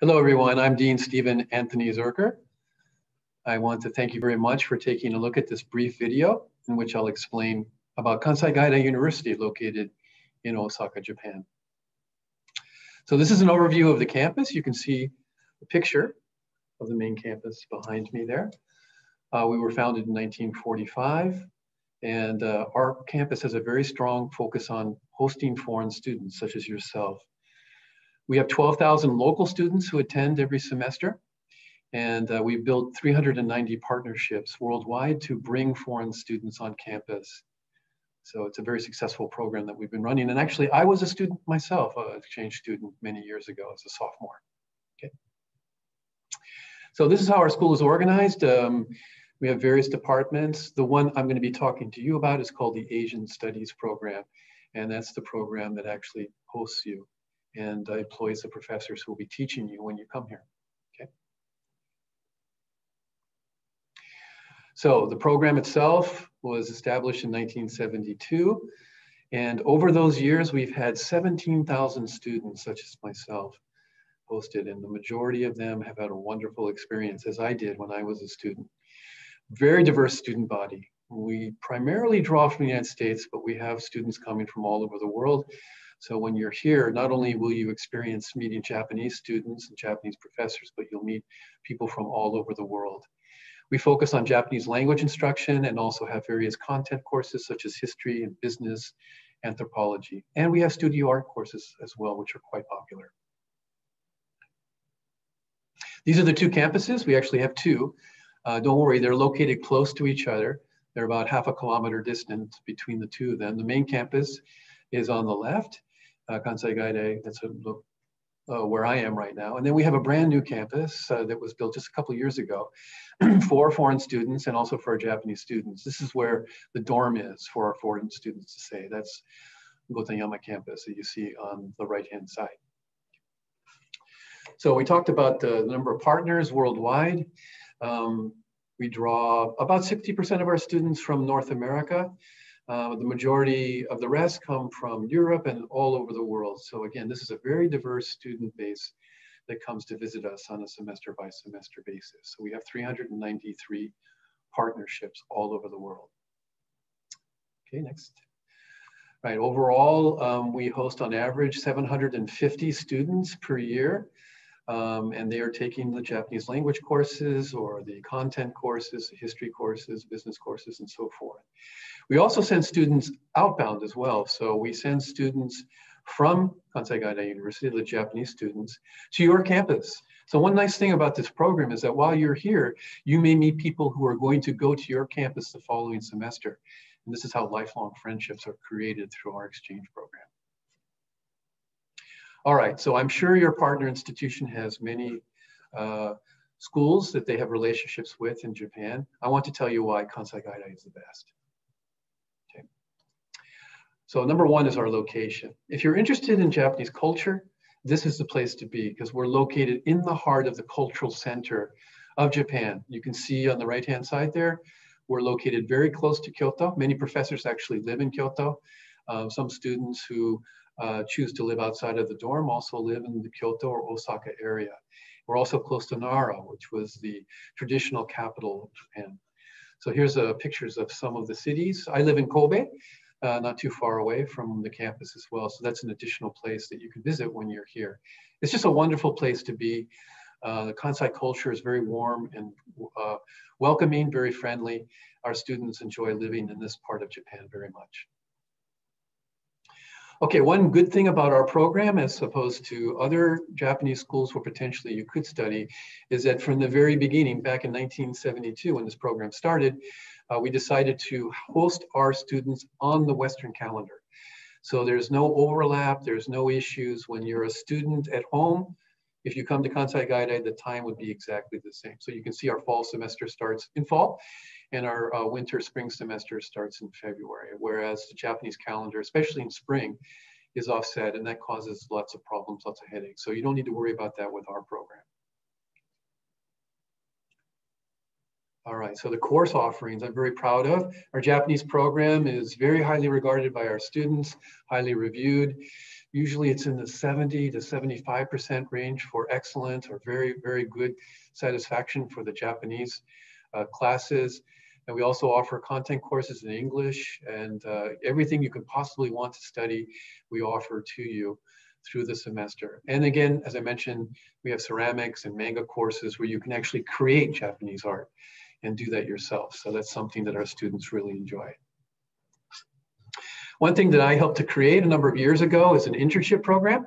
Hello, everyone. I'm Dean Stephen Anthony Zerker. I want to thank you very much for taking a look at this brief video in which I'll explain about Kansai Gaidai University located in Osaka, Japan. So this is an overview of the campus. You can see a picture of the main campus behind me there. Uh, we were founded in 1945 and uh, our campus has a very strong focus on hosting foreign students such as yourself. We have 12,000 local students who attend every semester. And uh, we've built 390 partnerships worldwide to bring foreign students on campus. So it's a very successful program that we've been running. And actually, I was a student myself, an exchange student many years ago as a sophomore. Okay. So this is how our school is organized. Um, we have various departments. The one I'm going to be talking to you about is called the Asian Studies Program. And that's the program that actually hosts you and uh, employs the professors who will be teaching you when you come here. Okay. So the program itself was established in 1972. And over those years, we've had 17,000 students, such as myself, hosted, and the majority of them have had a wonderful experience, as I did when I was a student. Very diverse student body. We primarily draw from the United States, but we have students coming from all over the world. So when you're here, not only will you experience meeting Japanese students and Japanese professors, but you'll meet people from all over the world. We focus on Japanese language instruction and also have various content courses such as history and business, anthropology. And we have studio art courses as well, which are quite popular. These are the two campuses. We actually have two. Uh, don't worry, they're located close to each other. They're about half a kilometer distant between the two of them. The main campus is on the left, uh, Kansai Gaidai, that's a uh, where I am right now. And then we have a brand new campus uh, that was built just a couple years ago for foreign students and also for Japanese students. This is where the dorm is for our foreign students to stay. That's Gotenyama campus that you see on the right-hand side. So we talked about the number of partners worldwide. Um, we draw about 60% of our students from North America. Uh, the majority of the rest come from Europe and all over the world. So again, this is a very diverse student base that comes to visit us on a semester by semester basis. So we have 393 partnerships all over the world. Okay, next. Right, overall, um, we host on average 750 students per year um, and they are taking the Japanese language courses or the content courses, history courses, business courses, and so forth. We also send students outbound as well. So we send students from Kansai Gaidai University, the Japanese students, to your campus. So one nice thing about this program is that while you're here, you may meet people who are going to go to your campus the following semester. And this is how lifelong friendships are created through our exchange program. All right, so I'm sure your partner institution has many uh, schools that they have relationships with in Japan. I want to tell you why Kansai Gaidai is the best. Okay. So number one is our location. If you're interested in Japanese culture, this is the place to be because we're located in the heart of the cultural center of Japan. You can see on the right-hand side there, we're located very close to Kyoto. Many professors actually live in Kyoto. Uh, some students who uh, choose to live outside of the dorm also live in the Kyoto or Osaka area. We're also close to Nara, which was the traditional capital of Japan. So here's uh, pictures of some of the cities. I live in Kobe, uh, not too far away from the campus as well. So that's an additional place that you can visit when you're here. It's just a wonderful place to be. Uh, the Kansai culture is very warm and uh, welcoming, very friendly. Our students enjoy living in this part of Japan very much. Okay, one good thing about our program as opposed to other Japanese schools where potentially you could study is that from the very beginning, back in 1972 when this program started, uh, we decided to host our students on the Western calendar. So there's no overlap, there's no issues. When you're a student at home, if you come to Kansai Gaidai, the time would be exactly the same. So you can see our fall semester starts in fall and our uh, winter spring semester starts in February, whereas the Japanese calendar, especially in spring, is offset and that causes lots of problems, lots of headaches. So you don't need to worry about that with our program. All right, so the course offerings I'm very proud of. Our Japanese program is very highly regarded by our students, highly reviewed. Usually it's in the 70 to 75% range for excellent or very, very good satisfaction for the Japanese uh, classes. And we also offer content courses in English and uh, everything you can possibly want to study, we offer to you through the semester. And again, as I mentioned, we have ceramics and manga courses where you can actually create Japanese art and do that yourself. So that's something that our students really enjoy. One thing that I helped to create a number of years ago is an internship program.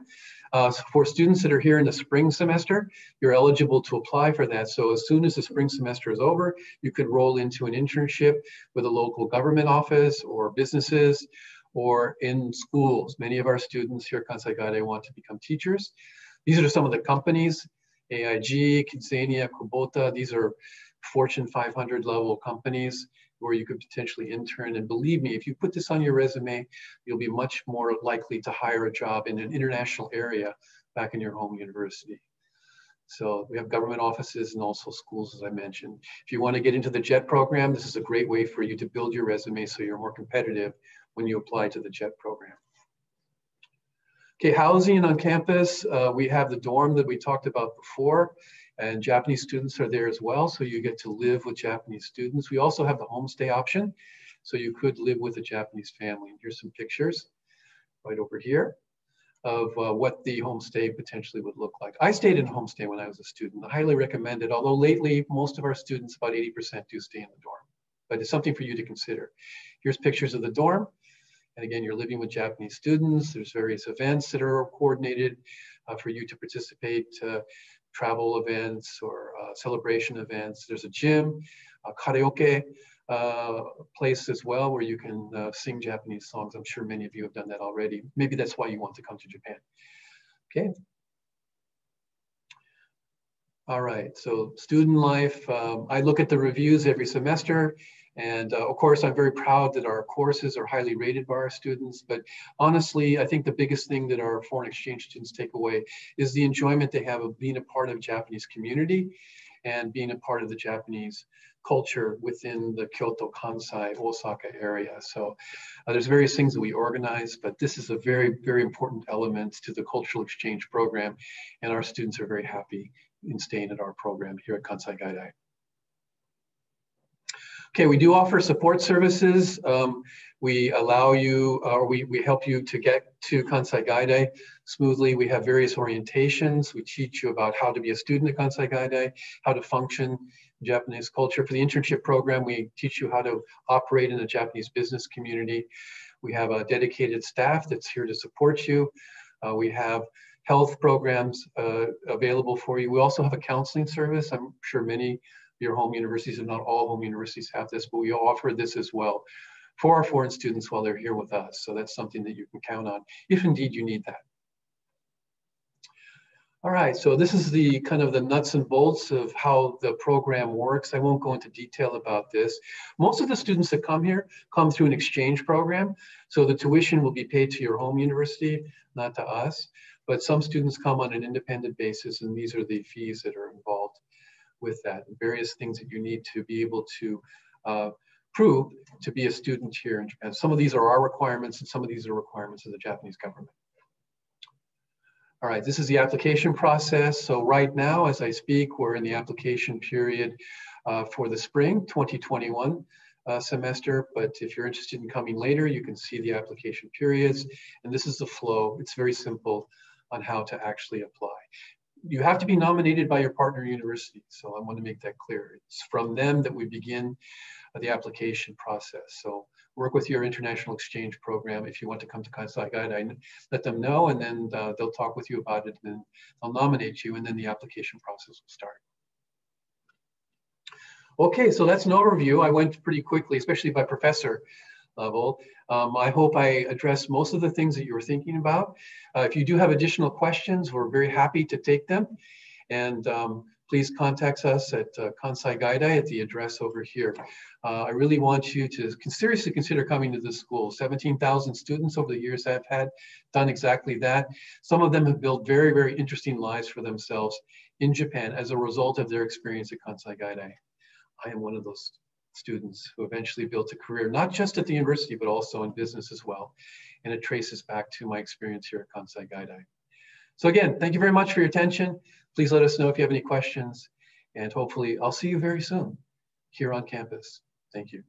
Uh, for students that are here in the spring semester, you're eligible to apply for that. So as soon as the spring semester is over, you could roll into an internship with a local government office or businesses or in schools. Many of our students here at Kansai Gaidai want to become teachers. These are some of the companies, AIG, Kidzania, Kubota. These are Fortune 500 level companies where you could potentially intern. And believe me, if you put this on your resume, you'll be much more likely to hire a job in an international area back in your home university. So we have government offices and also schools, as I mentioned. If you want to get into the JET program, this is a great way for you to build your resume so you're more competitive when you apply to the JET program. Okay, housing on campus, uh, we have the dorm that we talked about before and Japanese students are there as well. So you get to live with Japanese students. We also have the homestay option. So you could live with a Japanese family. And Here's some pictures right over here of uh, what the homestay potentially would look like. I stayed in homestay when I was a student. I highly recommend it, although lately most of our students, about 80% do stay in the dorm. But it's something for you to consider. Here's pictures of the dorm. And again, you're living with Japanese students. There's various events that are coordinated uh, for you to participate. Uh, travel events or uh, celebration events. There's a gym, a karaoke uh, place as well where you can uh, sing Japanese songs. I'm sure many of you have done that already. Maybe that's why you want to come to Japan. Okay. All right, so student life. Um, I look at the reviews every semester and uh, of course, I'm very proud that our courses are highly rated by our students. But honestly, I think the biggest thing that our foreign exchange students take away is the enjoyment they have of being a part of Japanese community and being a part of the Japanese culture within the Kyoto, Kansai, Osaka area. So uh, there's various things that we organize, but this is a very, very important element to the cultural exchange program. And our students are very happy in staying at our program here at Kansai Gaidai. Okay, we do offer support services. Um, we allow you, or we, we help you to get to Kansai Gaidai smoothly. We have various orientations. We teach you about how to be a student at Kansai Gaidai, how to function Japanese culture. For the internship program, we teach you how to operate in the Japanese business community. We have a dedicated staff that's here to support you. Uh, we have health programs uh, available for you. We also have a counseling service. I'm sure many your home universities, and not all home universities have this, but we offer this as well for our foreign students while they're here with us. So that's something that you can count on if indeed you need that. All right, so this is the kind of the nuts and bolts of how the program works. I won't go into detail about this. Most of the students that come here come through an exchange program. So the tuition will be paid to your home university, not to us. But some students come on an independent basis and these are the fees that are involved with that, various things that you need to be able to uh, prove to be a student here in Japan. Some of these are our requirements and some of these are requirements of the Japanese government. All right, this is the application process. So right now, as I speak, we're in the application period uh, for the spring 2021 uh, semester. But if you're interested in coming later, you can see the application periods. And this is the flow. It's very simple on how to actually apply you have to be nominated by your partner university. So I want to make that clear. It's from them that we begin the application process. So work with your international exchange program. If you want to come to Kansai let them know and then uh, they'll talk with you about it and they'll nominate you and then the application process will start. Okay, so that's an overview. I went pretty quickly, especially by professor level. Um, I hope I addressed most of the things that you were thinking about. Uh, if you do have additional questions, we're very happy to take them. And um, please contact us at uh, Kansai Gaidai at the address over here. Uh, I really want you to seriously consider coming to this school. 17,000 students over the years I've had done exactly that. Some of them have built very, very interesting lives for themselves in Japan as a result of their experience at Kansai Gaidai. I am one of those students who eventually built a career, not just at the university, but also in business as well. And it traces back to my experience here at Kansai Gaidai. So again, thank you very much for your attention. Please let us know if you have any questions and hopefully I'll see you very soon here on campus. Thank you.